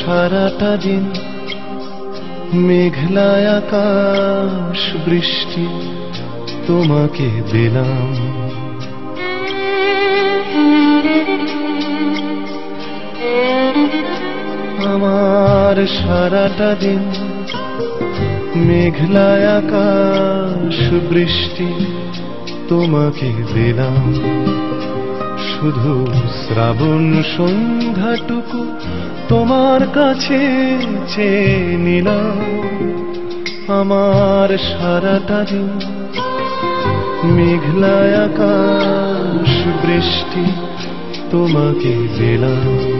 সারাটা দিন মেঘলায় আকাশ বৃষ্টি তোমাকে দিলাম আমার সারাটা দিন মেঘলায় আকাশ বৃষ্টি তোমাকে দিলাম শুধু শ্রাবণ সন্ধ্যাটুকু তোমার কাছে চেয়ে নিলাম। আমার সারাটা দিন মেঘলায় আকাশ বৃষ্টি তোমাকে দিলাম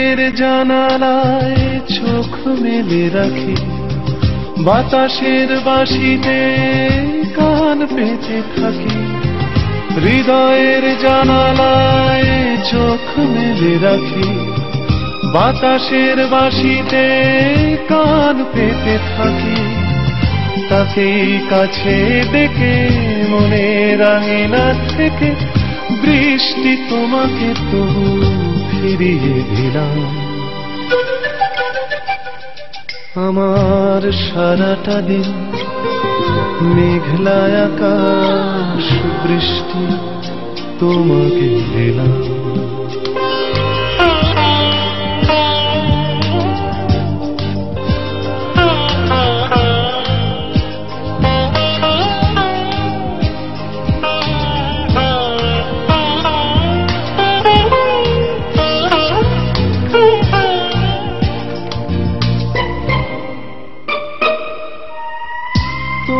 হৃদয়ের জানালায় চোখ মেলে রাখি। বাতাসের বাসিতে কান পেতে থাকি। হৃদয়ের জানালায় চোখ মেলে রাখি। বাতাসের বাসিতে কান পেতে থাকি। তাকেই কাছে দেখে মনে রাঙিনা থেকে। বৃষ্টি তোমাকে তবু ফিরিয়ে দিলাম। আমার সারাটা দিন মেঘলায় আকাশ বৃষ্টি তোমাকে দিলাম।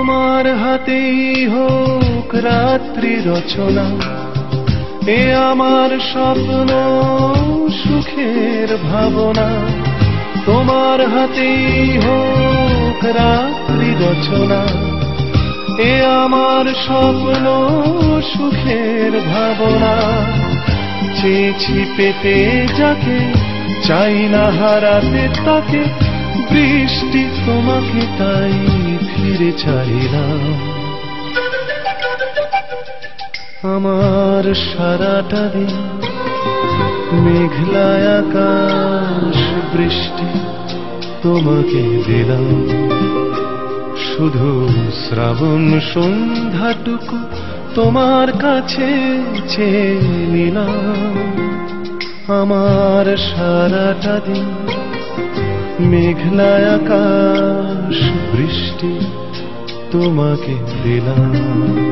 তোমার হাতেই হোক রাত্রি রচনা। এ আমার স্বপ্ন সুখের ভাবনা। তোমার হাতেই হোক রাত্রি রচনা। এ আমার স্বপ্ন সুখের ভাবনা। চেয়েছি পেতে যাকে, চাই না হারাতে তাকে। বৃষ্টি তোমাকে তাই ফিরে চাইলাম আমার সারাটা দিন মেঘলায় আকাশ, বৃষ্টি তোমাকে দিলাম। শুধু শ্রাবণ সন্ধ্যাটুকু তোমার কাছে চেয়ে নিলাম। আমার সারাটা দিন মেঘলায় আকাশ বৃষ্টি তোমাকে দিলাম।